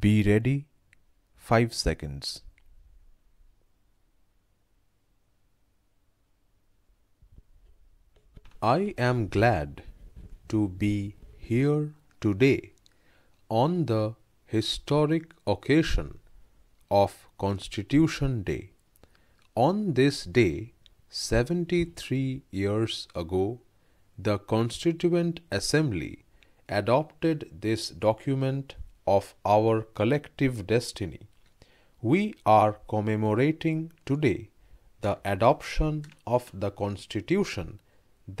Be ready 5 seconds. I am glad to be here today on the historic occasion of Constitution Day. On this day, 73 years ago, the Constituent Assembly adopted this document of our collective destiny. We are commemorating today the adoption of the Constitution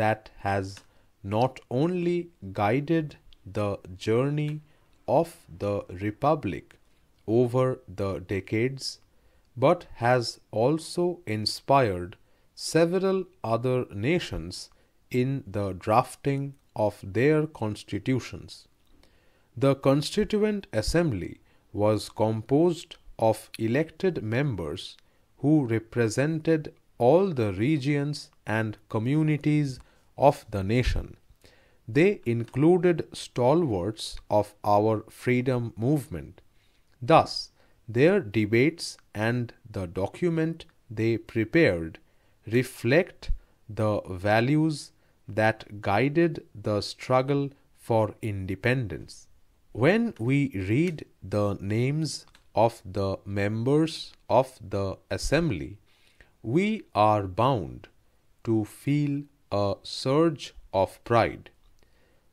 that has not only guided the journey of the Republic over the decades, but has also inspired several other nations in the drafting of their constitutions. The Constituent Assembly was composed of elected members who represented all the regions and communities of the nation. They included stalwarts of our freedom movement. Thus, their debates and the document they prepared reflect the values that guided the struggle for independence. When we read the names of the members of the assembly, we are bound to feel a surge of pride.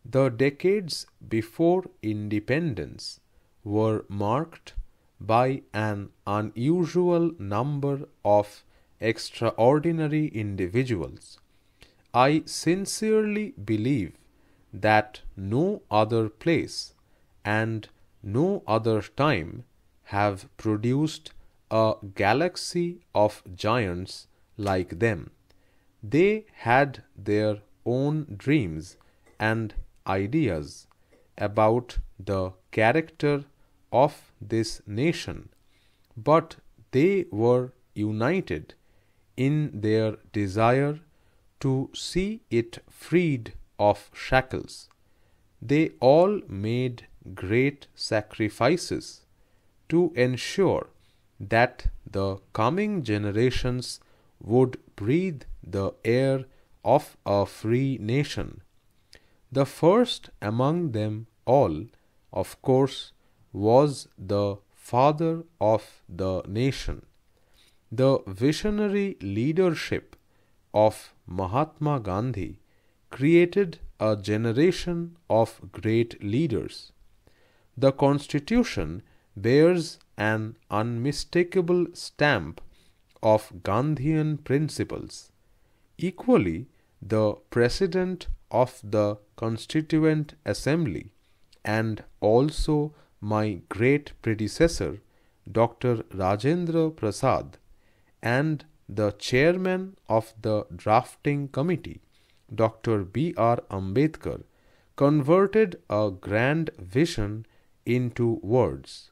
The decades before independence were marked by an unusual number of extraordinary individuals. I sincerely believe that no other place and no other time have produced a galaxy of giants like them. They had their own dreams and ideas about the character of this nation, but they were united in their desire to see it freed of shackles. They all made great sacrifices to ensure that the coming generations would breathe the air of a free nation. The first among them all, of course, was the father of the nation. The visionary leadership of Mahatma Gandhi created a generation of great leaders. The Constitution bears an unmistakable stamp of Gandhian principles. Equally, the President of the Constituent Assembly and also my great predecessor, Dr. Rajendra Prasad, and the chairman of the drafting committee, Dr. B. R. Ambedkar, converted a grand vision into words.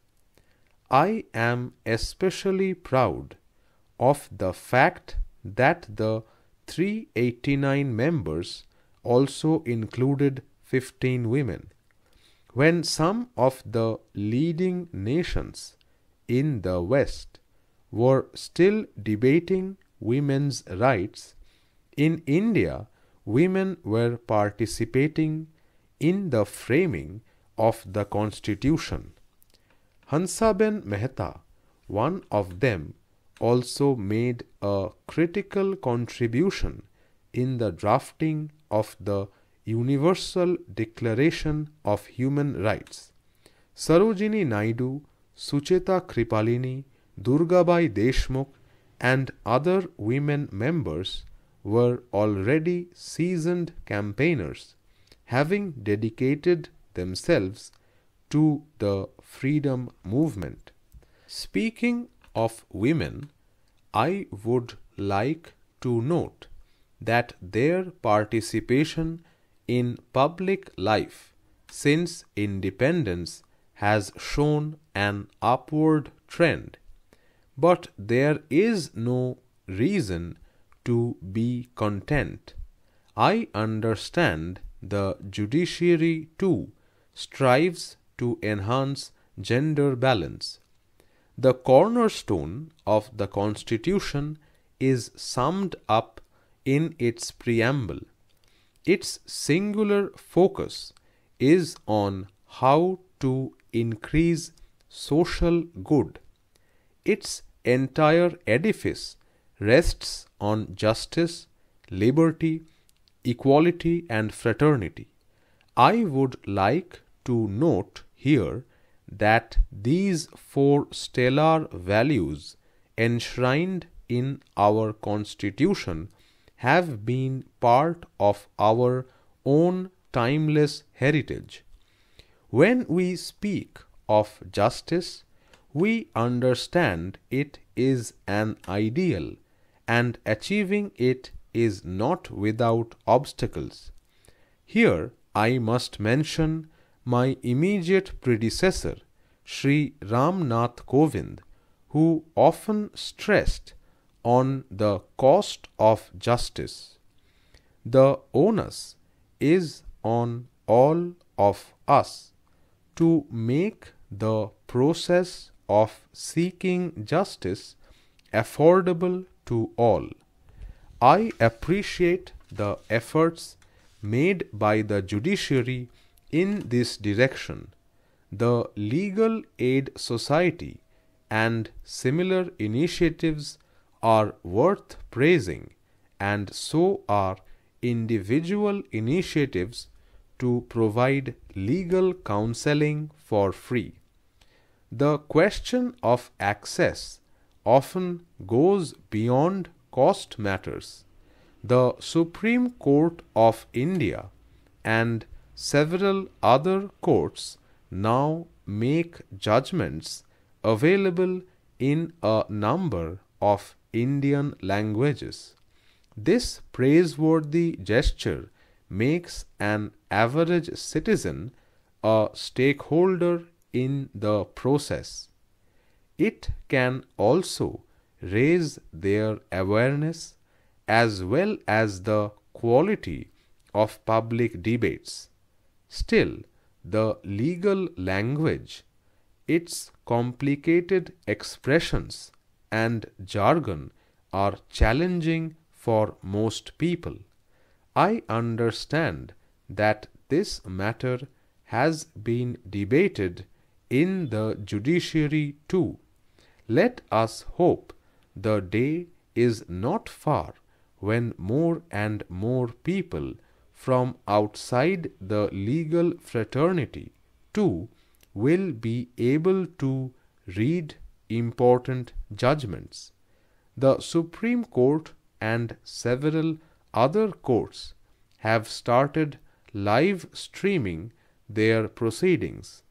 I am especially proud of the fact that the 389 members also included 15 women. When some of the leading nations in the West were still debating women's rights, in India, women were participating in the framing of the constitution. Hansaben Mehta, one of them, also made a critical contribution in the drafting of the Universal Declaration of Human Rights. Sarojini Naidu, Sucheta Kripalani, Durgabai Deshmukh, and other women members were already seasoned campaigners, having dedicated themselves to the freedom movement. Speaking of women, I would like to note that their participation in public life since independence has shown an upward trend. But there is no reason to be content. I understand the judiciary too strives to enhance gender balance. The cornerstone of the Constitution is summed up in its preamble. Its singular focus is on how to increase social good. Its entire edifice rests on justice, liberty, equality, and fraternity. I would like to note here that these four stellar values enshrined in our Constitution have been part of our own timeless heritage. When we speak of justice, we understand it is an ideal and achieving it is not without obstacles. Here I must mention my immediate predecessor, Sri Ram Nath Kovind, who often stressed on the cost of justice. The onus is on all of us to make the process of seeking justice affordable to all. I appreciate the efforts made by the judiciary in this direction. The Legal Aid Society and similar initiatives are worth praising, and so are individual initiatives to provide legal counseling for free. The question of access often goes beyond cost matters. The Supreme Court of India and several other courts now make judgments available in a number of Indian languages. This praiseworthy gesture makes an average citizen a stakeholder in the process. It can also raise their awareness as well as the quality of public debates. Still, the legal language, its complicated expressions and jargon are challenging for most people. I understand that this matter has been debated in the judiciary too. Let us hope the day is not far when more and more people from outside the legal fraternity too will be able to read important judgments. The Supreme Court and several other courts have started live streaming their proceedings,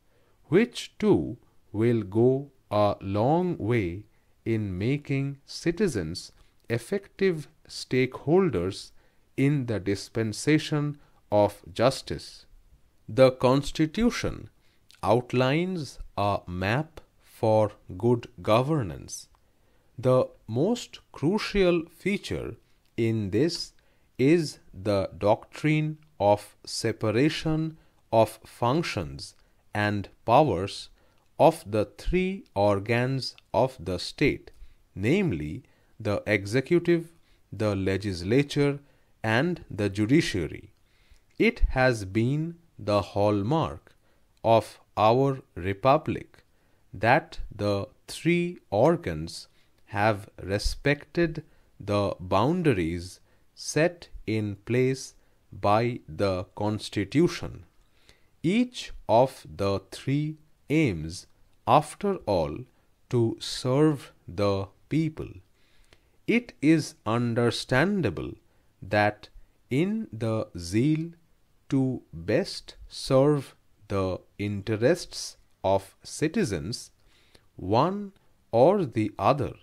which too will go a long way in making citizens effective stakeholders in the dispensation of justice. The Constitution outlines a map for good governance. The most crucial feature in this is the doctrine of separation of functions and powers of the three organs of the state, namely the executive, the legislature, and the judiciary. It has been the hallmark of our republic that the three organs have respected the boundaries set in place by the Constitution. Each of the three aims, after all, to serve the people. It is understandable that in the zeal to best serve the interests of citizens, one or the other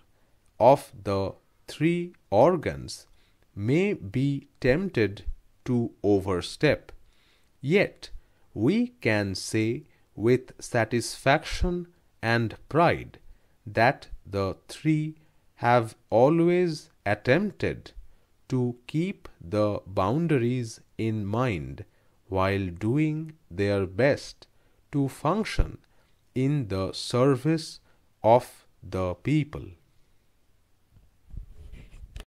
of the three organs may be tempted to overstep. Yet we can say with satisfaction and pride that the three have always attempted to keep the boundaries in mind while doing their best to function in the service of the people.